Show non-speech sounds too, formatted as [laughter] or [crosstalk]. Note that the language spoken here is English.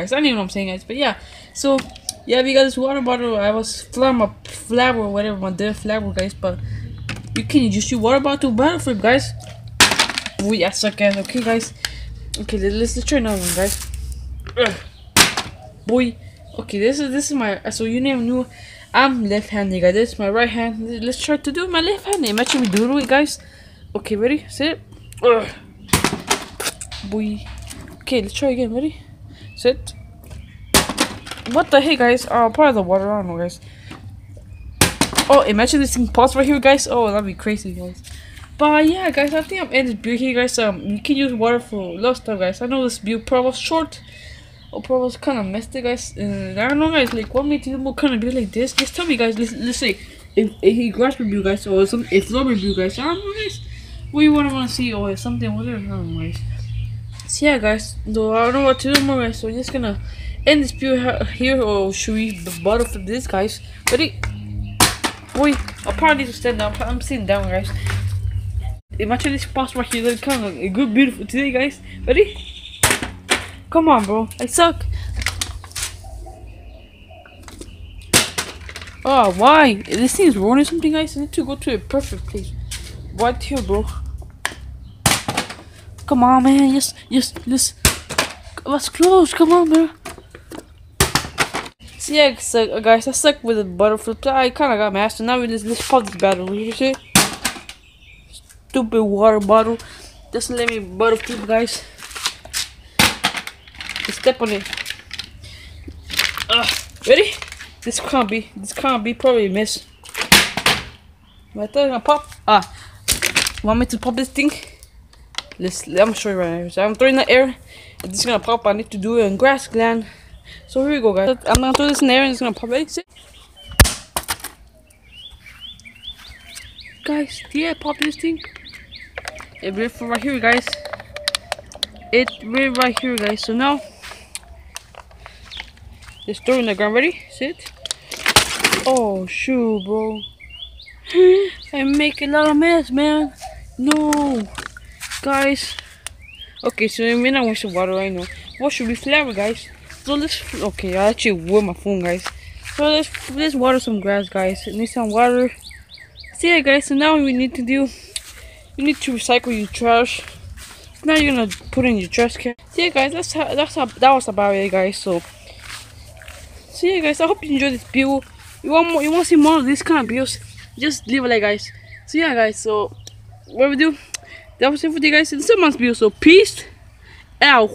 guys. I don't even know what I'm saying, guys. But yeah, so yeah, we got this water bottle. I was flower my flower whatever, my dead flower, guys. But you can just use water bottle battle flip, guys. Oh yeah, suck. Okay, guys. Okay, let's let's try another one, guys. Ugh. Boy. Okay, this is this is my so you never knew I'm left-handed, guys. This is my right hand. Let's try to do my left hand. Imagine we do it, guys. Okay, ready? Sit. Ugh. Boy. Okay, let's try again. Ready? Sit. What the heck, guys? Oh, part of the water. I don't know, guys. Oh, imagine this thing pause right here, guys. Oh, that'd be crazy, guys. But yeah, guys, I think I'm ending this build here, guys. Um, you can use water for a lot of stuff, guys. I know this build probably was short. Or probably was kind of messed up, guys. Uh, I don't know, guys. Like, what made you more kind of build like this? Just tell me, guys. Let's, let's say if, if he grass review, guys, or some if low review, guys. I don't know, guys. What you wanna wanna see, or something, whatever. I don't know, guys. So yeah, guys. Though I don't know what to do more, guys. So I'm just gonna end this build here, or should we bottle for this, guys? Ready? Boy, I'll probably need to stand up. I'm sitting down, guys. Imagine this boss right here. Look, kind of a good, beautiful today, guys. Ready? Come on, bro. I suck. Oh, why? This thing is ruining something, guys. I need to go to a perfect place. Right here, bro. Come on, man. Just, just, just. Let's close. Come on, bro. Yeah, so, uh, guys, I stuck with the butterfly. I kind of got mastered. Now we just let's pop this battle. You see? Stupid water bottle. Just let me butterflip, guys. Just step on it. Uh, ready? This can't be. This can't be. Probably miss. My thing gonna pop. Ah, want me to pop this thing? Let's. I'm show you right now. So I'm throwing the air. This is gonna pop. I need to do it in grass gland. So here we go, guys. I'm gonna throw this in the air and it's gonna pop. Ready? Guys, yeah, pop this thing. It from right here, guys. It went right here, guys. So now, just throw in the ground. Ready? Sit. Oh, shoot, bro. [gasps] I make a lot of mess, man. No, guys. Okay, so I'm gonna waste some water. I know. What should we flower, guys? So let's. Okay, I actually with my phone, guys. So let's let's water some grass, guys. It needs some water. So yeah, guys. So now we need to do. You need to recycle your trash. Now you're gonna put in your trash can. So yeah, guys. That's how. That's how. That was about it, guys. So. So yeah, guys. I hope you enjoyed this build. You want more? You want to see more of this kind of builds? Just leave a like, guys. So yeah, guys. So what we do? That was it for you guys. It's a month's build. So peace out.